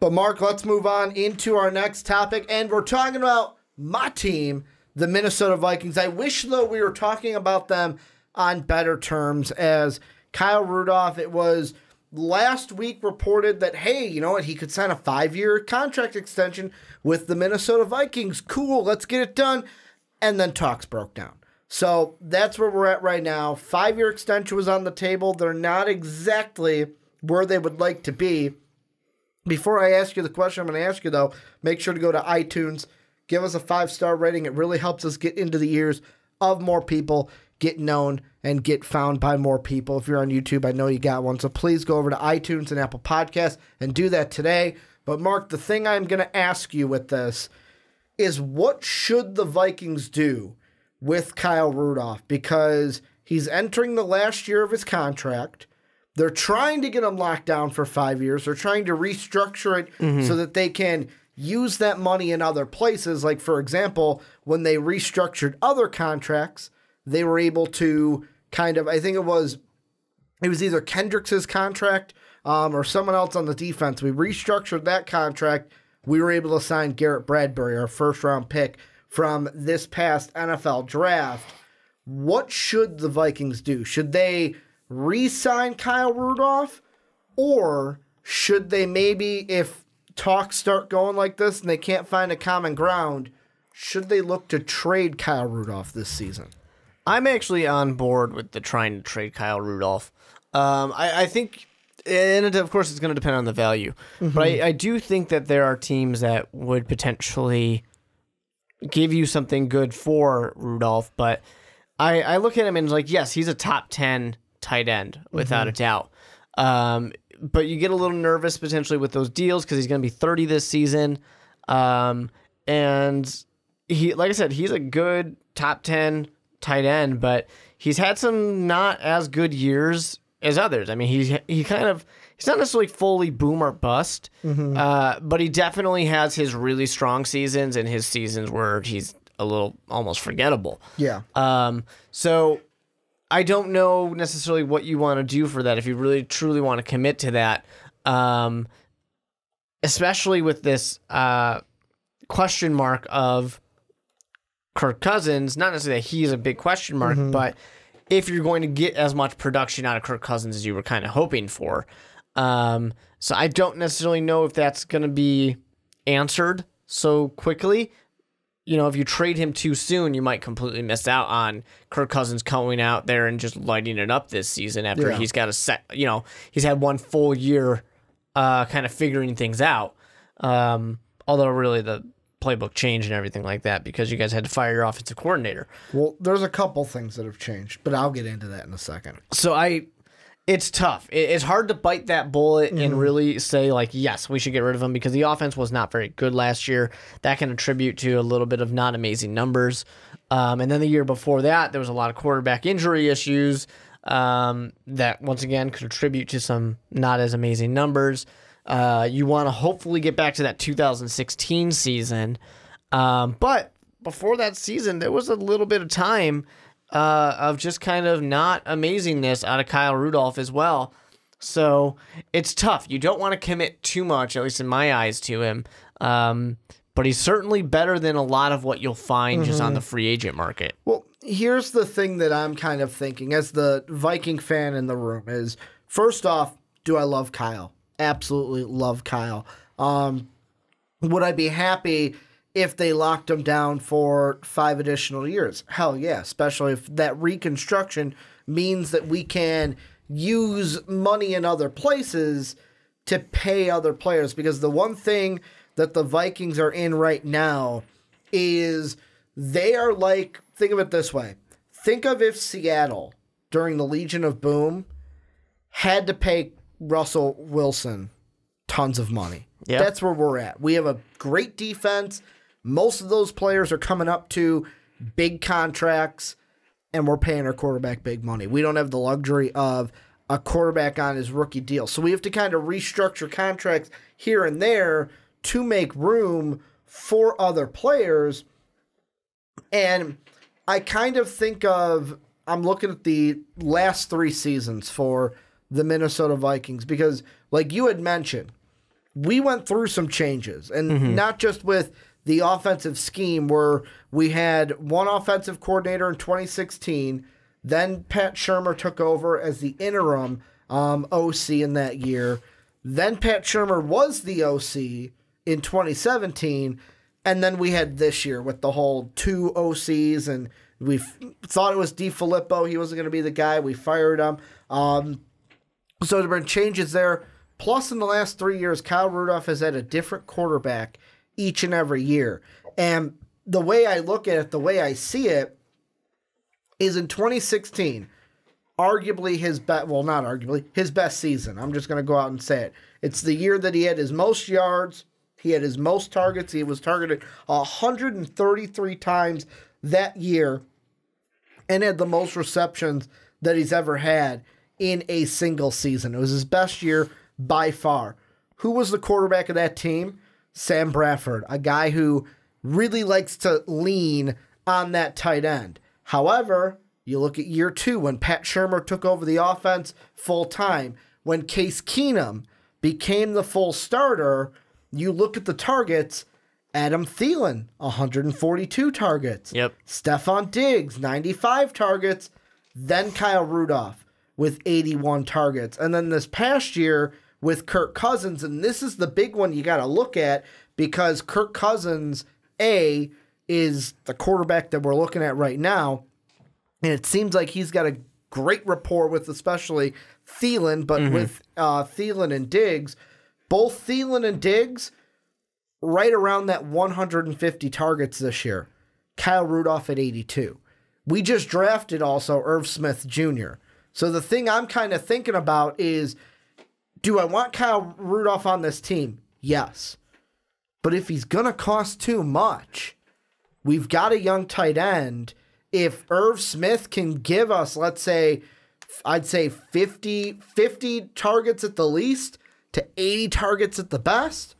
But Mark, let's move on into our next topic, and we're talking about my team, the Minnesota Vikings. I wish though we were talking about them on better terms, as Kyle Rudolph. It was last week reported that hey, you know what, he could sign a five-year contract extension with the Minnesota Vikings. Cool, let's get it done. And then talks broke down. So that's where we're at right now. Five year extension was on the table. They're not exactly where they would like to be. Before I ask you the question, I'm going to ask you though, make sure to go to iTunes, give us a five star rating. It really helps us get into the ears of more people, get known, and get found by more people. If you're on YouTube, I know you got one. So please go over to iTunes and Apple Podcasts and do that today. But Mark, the thing I'm going to ask you with this is what should the Vikings do with Kyle Rudolph? Because he's entering the last year of his contract. They're trying to get them locked down for five years. They're trying to restructure it mm-hmm. so that they can use that money in other places. Like, for example, when they restructured other contracts, they were able to kind of, I think it was, it was either Kendricks's contract um, or someone else on the defense. We restructured that contract. We were able to sign Garrett Bradbury, our first round pick from this past NFL draft. What should the Vikings do? Should they re sign Kyle Rudolph? Or should they maybe, if talks start going like this and they can't find a common ground, should they look to trade Kyle Rudolph this season? I'm actually on board with the trying to trade Kyle Rudolph. Um, I, I, think, and of course, it's going to depend on the value. Mm-hmm. But I, I do think that there are teams that would potentially give you something good for Rudolph. But I, I look at him and like, yes, he's a top 10 tight end without mm-hmm. a doubt. Um, but you get a little nervous potentially with those deals because he's going to be 30 this season. Um, and he, like I said, he's a good top 10 tight end, but he's had some not as good years as others. I mean, he's he kind of he's not necessarily fully boom or bust, mm-hmm. uh, but he definitely has his really strong seasons and his seasons where he's a little almost forgettable. Yeah. Um. So I don't know necessarily what you want to do for that if you really truly want to commit to that. Um. Especially with this uh question mark of Kirk Cousins, not necessarily that he's a big question mark, mm-hmm. but if you're going to get as much production out of Kirk Cousins as you were kind of hoping for. Um, so I don't necessarily know if that's going to be answered so quickly. You know, if you trade him too soon, you might completely miss out on Kirk Cousins coming out there and just lighting it up this season after yeah. he's got a set, you know, he's had one full year uh, kind of figuring things out. Um, although, really, the playbook change and everything like that because you guys had to fire your offensive coordinator. Well, there's a couple things that have changed, but I'll get into that in a second. So I it's tough. It's hard to bite that bullet mm-hmm. and really say like, yes, we should get rid of him because the offense was not very good last year. That can attribute to a little bit of not amazing numbers. Um, and then the year before that, there was a lot of quarterback injury issues um, that once again could attribute to some not as amazing numbers. Uh, you want to hopefully get back to that 2016 season. Um, but before that season, there was a little bit of time uh, of just kind of not amazingness out of Kyle Rudolph as well. So it's tough. You don't want to commit too much, at least in my eyes, to him. Um, but he's certainly better than a lot of what you'll find mm-hmm. just on the mm-hmm. free agent market. Well, here's the thing that I'm kind of thinking as the Viking fan in the room is first off, do I love Kyle? absolutely love Kyle. Um, would I be happy if they locked him down for five additional years? Hell yeah, especially if that reconstruction means that we can use money in other places to pay other players. Because the one thing that the Vikings are in right now is they are like, think of it this way. Think of if Seattle during the Legion of Boom had to pay Russell Wilson tons of money. Yeah. That's where we're at. We have a great defense. Most of those players are coming up to big contracts, and we're paying our quarterback big money. We don't have the luxury of a quarterback on his rookie deal. So we have to kind of restructure contracts here and there to make room for other players. And I kind of think of, I'm looking at the last three seasons for the Minnesota Vikings because, like you had mentioned, we went through some changes, and mm-hmm. not just with the offensive scheme, where we had one offensive coordinator in 2016. Then Pat Shurmur took over as the interim um, OC in that year. Then Pat Shurmur was the OC in 2017. And then we had this year with the whole two OCs, and we thought it was DeFilippo. He wasn't going to be the guy. We fired him. Um, so there have been changes there. Plus, in the last three years, Kyle Rudolph has had a different quarterback each and every year. And the way I look at it, the way I see it, is in 2016, arguably his best, well, not arguably, his best season. I'm just going to go out and say it. It's the year that he had his most yards, he had his most targets. He was targeted 133 times that year and had the most receptions that he's ever had in a single season. It was his best year by far. Who was the quarterback of that team? Sam Bradford, a guy who really likes to lean on that tight end. However, you look at year two when Pat Shurmur took over the offense full time, when Case Keenum became the full starter, you look at the targets. Adam Thielen, 142 targets. Yep. Stefon Diggs, 95 targets. Then Kyle Rudolph with 81 targets. And then this past year with Kirk Cousins, and this is the big one you got to look at because Kirk Cousins, A, is the quarterback that we're looking at right now. And it seems like he's got a great rapport with especially Thielen, but with uh, Thielen and Diggs, both Thielen and Diggs right around that 150 targets this year. Kyle Rudolph at 82. We just drafted also Irv Smith Jr. So the thing I'm kind of thinking about is do I want Kyle Rudolph on this team? Yes. But if he's going to cost too much, we've got a young tight end. If Irv Smith can give us, let's say, I'd say 50, 50 targets at the least to 80 targets at the best,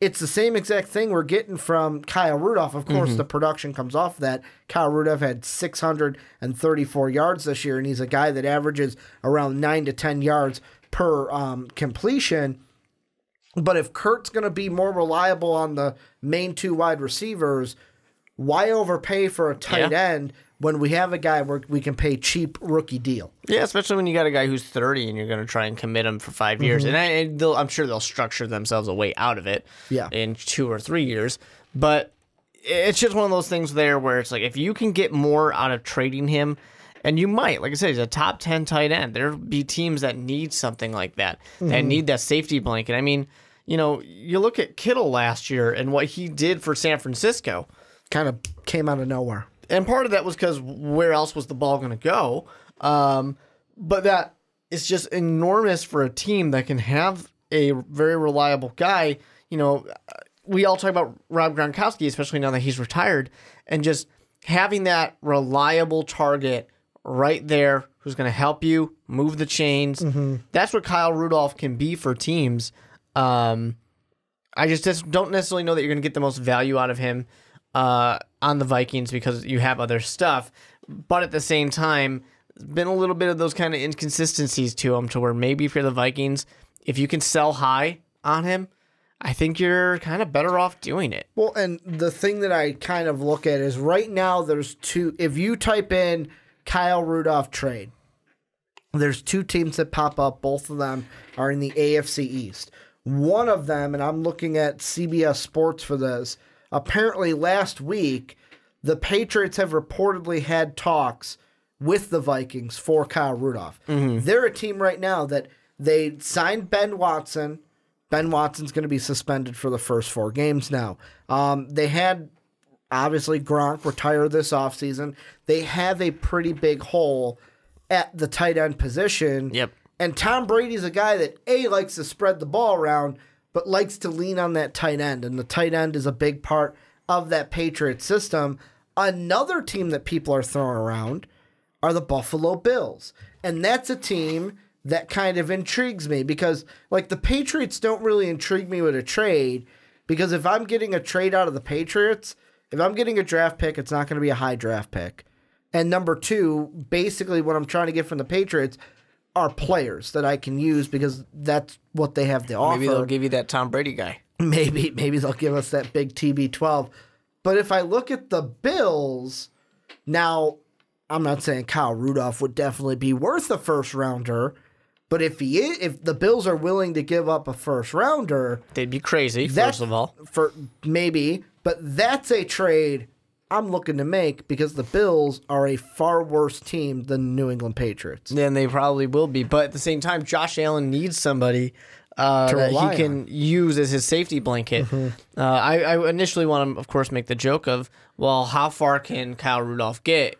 it's the same exact thing we're getting from Kyle Rudolph. Of course, mm-hmm. the production comes off that. Kyle Rudolph had 634 yards this year, and he's a guy that averages around 9 to 10 yards per um, completion. But if Kirk's going to be more reliable on the main two wide receivers, why overpay for a tight Yeah. end when we have a guy where we can pay cheap rookie deal? Yeah, especially when you got a guy who's 30 and you're going to try and commit him for 5 years. And, I, and they'll, I'm sure they'll structure themselves a way out of it Yeah. in two or three years. But it's just one of those things there where it's like if you can get more out of trading him, and you might, like I said, he's a top 10 tight end. There'll be teams that need something like that, that need that safety blanket. I mean, you know, you look at Kittle last year and what he did for San Francisco Kind of came out of nowhere. and part of that was because where else was the ball going to go? Um, but that is just enormous for a team that can have a very reliable guy. You know, we all talk about Rob Gronkowski, especially now that he's retired, and just having that reliable target right there who's going to help you move the chains. That's what Kyle Rudolph can be for teams. Um, I just, just don't necessarily know that you're going to get the most value out of him uh, on the Vikings because you have other stuff. But at the same time, been a little bit of those kind of inconsistencies to him to where maybe for the Vikings, if you can sell high on him, I think you're kind of better off doing it. Well, and the thing that I kind of look at is right now there's two. If you type in Kyle Rudolph trade, there's two teams that pop up. Both of them are in the AFC East. One of them, and I'm looking at CBS Sports for this. Apparently, last week, the Patriots have reportedly had talks with the Vikings for Kyle Rudolph. They're a team right now that they signed Ben Watson. Ben Watson's going to be suspended for the first four games now. Um, they had obviously Gronk retired this offseason. They have a pretty big hole at the tight end position. Yep. And Tom Brady's a guy that A likes to spread the ball around, but likes to lean on that tight end. And the tight end is a big part of that Patriot system. Another team that people are throwing around are the Buffalo Bills. And that's a team that kind of intrigues me because, like, the Patriots don't really intrigue me with a trade because if I'm getting a trade out of the Patriots, if I'm getting a draft pick, it's not going to be a high draft pick. And number two, basically, what I'm trying to get from the Patriots, are players that I can use because that's what they have to offer. Maybe they'll give you that Tom Brady guy. maybe maybe they'll give us that big TB12. But if I look at the Bills, now I'm not saying Kyle Rudolph would definitely be worth a first rounder, but if he is, if the Bills are willing to give up a first rounder, They'd be crazy, first of all. for maybe, but that's a trade I'm looking to make because the Bills are a far worse team than New England Patriots. Then they probably will be. But at the same time, Josh Allen needs somebody uh, that he can use as his safety blanket. Uh, I, I initially want to, of course, make the joke of, well, how far can Kyle Rudolph get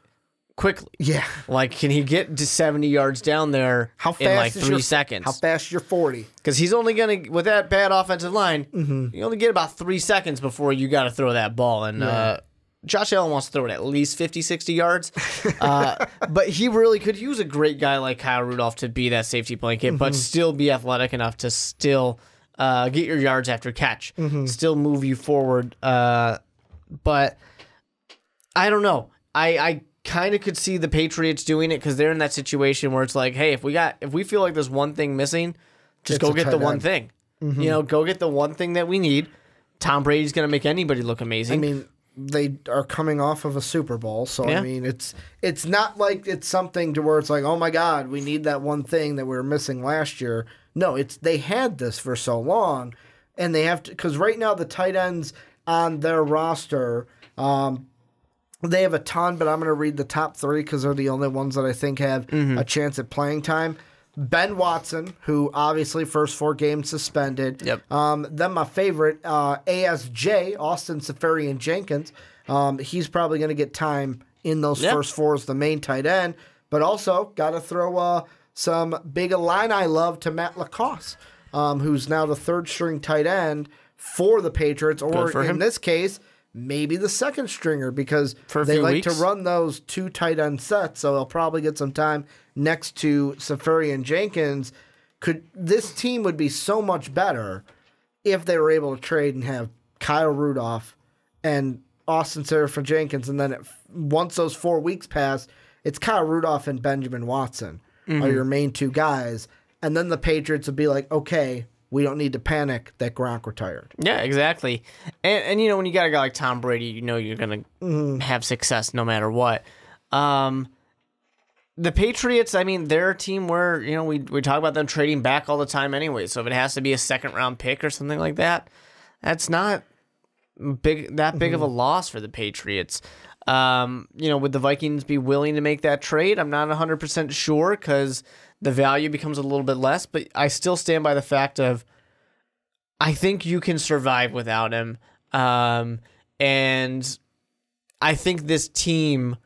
quickly? Yeah. Like, can he get to 70 yards down there How fast in like three your, seconds? How fast you're 40? Because he's only going to, with that bad offensive line, Mm-hmm. you only get about three seconds before you got to throw that ball. And uh, Josh Allen wants to throw it at least 50, 60 yards. uh, but he really could use a great guy like Kyle Rudolph to be that safety blanket, but Mm-hmm. still be athletic enough to still uh, get your yards after catch, Mm-hmm. still move you forward. Uh, but I don't know. I, I kind of could see the Patriots doing it because they're in that situation where it's like, hey, if we got, if we feel like there's one thing missing, just It's go get the tight one end. thing. You know, go get the one thing that we need. Tom Brady's going to make anybody look amazing. I mean, they are coming off of a Super Bowl, so Yeah. I mean, it's it's not like it's something to where it's like, oh my God, we need that one thing that we were missing last year. No, it's they had this for so long, and they have to because right now the tight ends on their roster, um, they have a ton, but I'm going to read the top three because they're the only ones that I think have Mm-hmm. a chance at playing time. Ben Watson, who obviously first four games suspended. Yep. Um, then my favorite, uh, ASJ, Austin Seferian-Jenkins. Um, he's probably going to get time in those Yeah. first four as the main tight end. But also got to throw uh, some big Illini love to Matt LaCosse, um, who's now the third string tight end for the Patriots, or for in him. this case, maybe the second stringer because For they like weeks. to run those two tight end sets. So he'll probably get some time next to Seferian-Jenkins. Could this team would be so much better if they were able to trade and have Kyle Rudolph and Austin Seferian-Jenkins, and then it, once those four weeks pass, it's Kyle Rudolph and Benjamin Watson Mm-hmm. are your main two guys, and then the Patriots would be like, okay, we don't need to panic that Gronk retired. Yeah, exactly. And and you know when you got a guy like Tom Brady, you know you're gonna Mm-hmm. have success no matter what. Um, the Patriots, I mean, they're a team where you know we we talk about them trading back all the time anyway. So if it has to be a second round pick or something like that, that's not big that big of a loss for the Patriots. Um, you know, would the Vikings be willing to make that trade? I'm not 100% sure because the value becomes a little bit less, but I still stand by the fact of I think you can survive without him. Um, and I think this team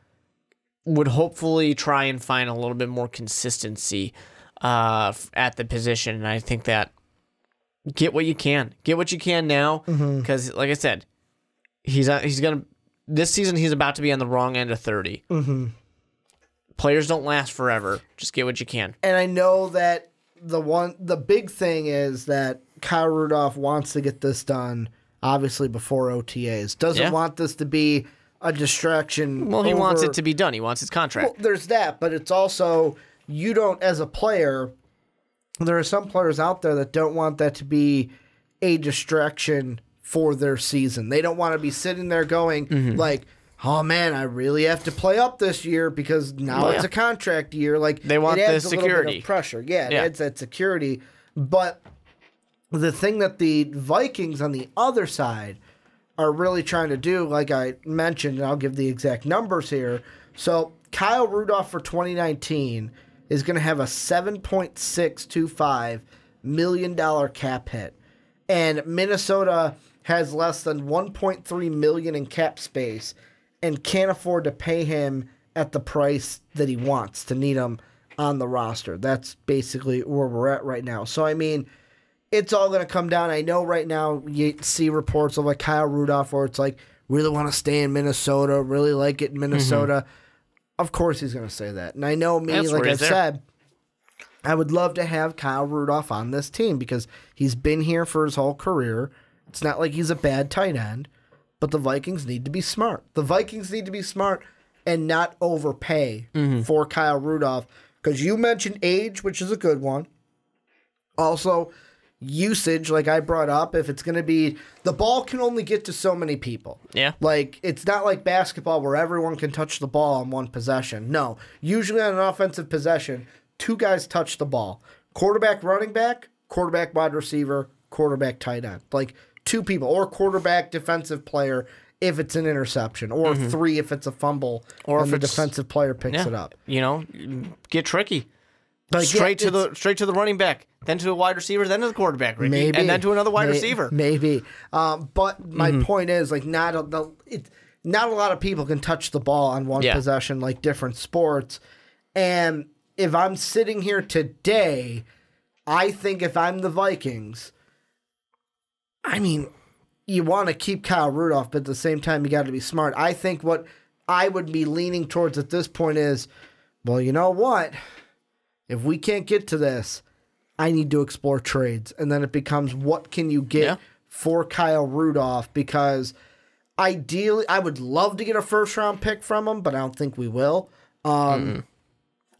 would hopefully try and find a little bit more consistency uh, at the position. And I think that get what you can, get what you can now, because like I said, he's uh, he's gonna this season he's about to be on the wrong end of 30 Mm-hmm. Players don't last forever. Just get what you can. And I know that the one, the big thing is that Kyle Rudolph wants to get this done, obviously before OTAs. Doesn't Yeah. want this to be a distraction. Well, he wants it to be done. He wants his contract. Well, there's that, but it's also you don't as a player. There are some players out there that don't want that to be a distraction for their season. They don't want to be sitting there going Mm-hmm. like, "Oh man, I really have to play up this year because now Well, it's a contract year." Like They want the adds a bit of security. pressure. Yeah, it Yeah. adds that security. But the thing that the Vikings on the other side are really trying to do, like I mentioned, and I'll give the exact numbers here. So Kyle Rudolph for 2019 is going to have a 7.625 million dollar cap hit, and Minnesota has less than 1.3 million in cap space, and can't afford to pay him at the price that he wants to need him on the roster. That's basically where we're at right now. So I mean it's all going to come down. I know right now you see reports of like Kyle Rudolph where it's like really want to stay in Minnesota, really like it in mm-hmm. Minnesota. Of course he's going to say that. And I know me, That's like I there. said, I would love to have Kyle Rudolph on this team because he's been here for his whole career. It's not like he's a bad tight end, but the Vikings need to be smart. The Vikings need to be smart and not overpay Mm-hmm. for Kyle Rudolph Because you mentioned age, which is a good one. Also, usage, like I brought up, if it's going to be the ball can only get to so many people. Yeah. Like it's not like basketball where everyone can touch the ball on one possession. No. Usually on an offensive possession, two guys touch the ball. Quarterback, running back, quarterback, wide receiver, quarterback, tight end. Like two people or quarterback, defensive player if it's an interception or three if it's a fumble. Or if the it's- defensive player picks Yeah. it up. You know, get tricky. Like, straight yeah, to the straight to the running back, then to a wide receiver, then to the quarterback, Ricky, maybe and then to another wide May- receiver. Maybe, um, but my point is like not a, the it, not a lot of people can touch the ball on one Yeah. possession like different sports. And if I'm sitting here today, I think if I'm the Vikings, I mean, you want to keep Kyle Rudolph, but at the same time, you got to be smart. I think what I would be leaning towards at this point is, well, you know what? If we can't get to this, I need to explore trades. And then it becomes what can you get Yeah. for Kyle Rudolph? Because ideally, I would love to get a first round pick from him, but I don't think we will. Um,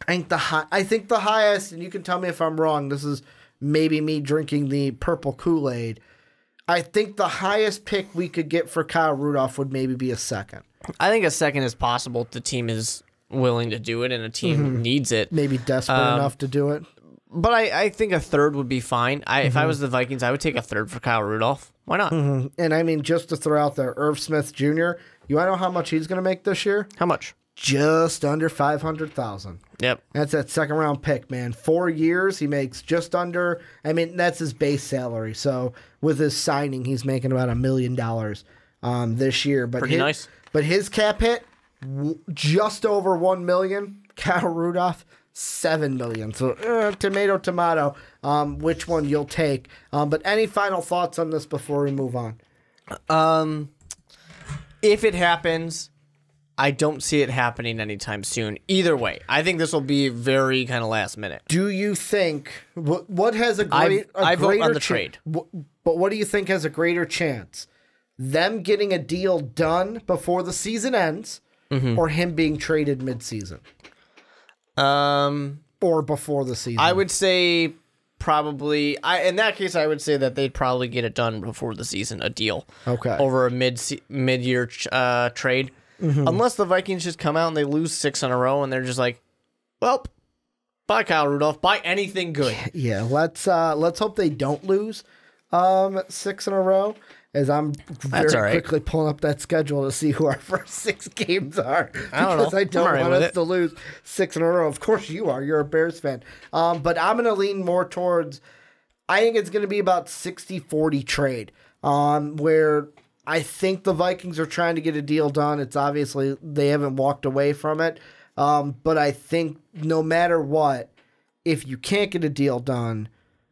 I think the high, I think the highest, and you can tell me if I'm wrong. This is maybe me drinking the purple Kool Aid. I think the highest pick we could get for Kyle Rudolph would maybe be a second, I think a second is possible. if The team is willing to do it, and a team Mm-hmm. needs it. maybe desperate Um, enough to do it. But I, I think a third would be fine. I, If I Mm-hmm. was the Vikings, I would take a third for Kyle Rudolph. Why not? And I mean, just to throw out there, Irv Smith Jr. You want to know how much he's going to make this year? How much? Just under five hundred thousand. Yep. That's that second round pick, man. Four years, he makes just under. I mean, that's his base salary. So with his signing, he's making about a million dollars um, this year. But Pretty his, nice. But his cap hit w- just over one million. Kyle Rudolph seven million. So uh, tomato, tomato. Um, which one you'll take? Um, but any final thoughts on this before we move on? Um, if it happens, I don't see it happening anytime soon. Either way, I think this will be very kind of last minute. Do you think what what has a I- great a I vote on greater the trade. but what do you think has a greater chance? Them getting a deal done before the season ends, Mm-hmm. or him being traded mid-season, Um, or before the season? I would say probably. I in that case, I would say that they'd probably get it done before the season, a deal. Okay. Over a mid mid year uh, trade, Mm-hmm. unless the Vikings just come out and they lose six in a row, and they're just like, well. Buy Kyle Rudolph. Buy anything good. Yeah, let's uh let's hope they don't lose um six in a row. As I'm very right. quickly pulling up that schedule to see who our first six games are. I don't because know. I don't right want us it. to lose six in a row. Of course you are. You're a Bears fan. Um, but I'm gonna lean more towards I think it's gonna be about 60-40 trade. Um, where I think the Vikings are trying to get a deal done. It's obviously they haven't walked away from it. Um, but I think no matter what, if you can't get a deal done,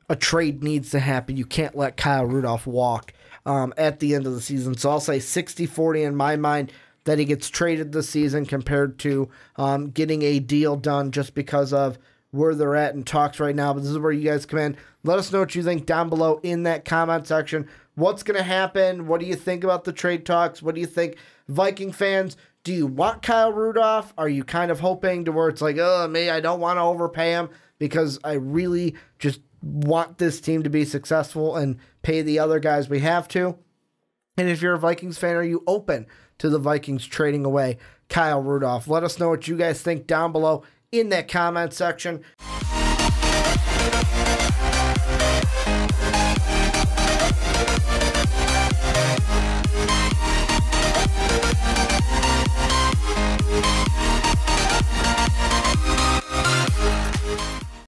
a trade needs to happen. You can't let Kyle Rudolph walk um, at the end of the season. So I'll say 60 40 in my mind that he gets traded this season compared to um, getting a deal done just because of where they're at in talks right now. But this is where you guys come in. Let us know what you think down below in that comment section. What's going to happen? What do you think about the trade talks? What do you think, Viking fans? Do you want Kyle Rudolph? Are you kind of hoping to where it's like, oh, me, I don't want to overpay him because I really just want this team to be successful and pay the other guys we have to? And if you're a Vikings fan, are you open to the Vikings trading away Kyle Rudolph? Let us know what you guys think down below in that comment section.